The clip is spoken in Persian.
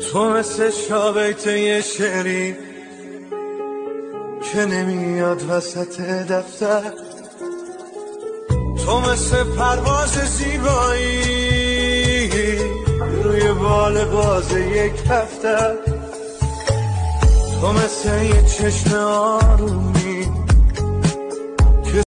تو مثل شابیت یه شعری که نمیاد وسط دفتر. تو مثل پرواز زیبایی روی بال باز یک هفته. تو مثل یه چشم آرومی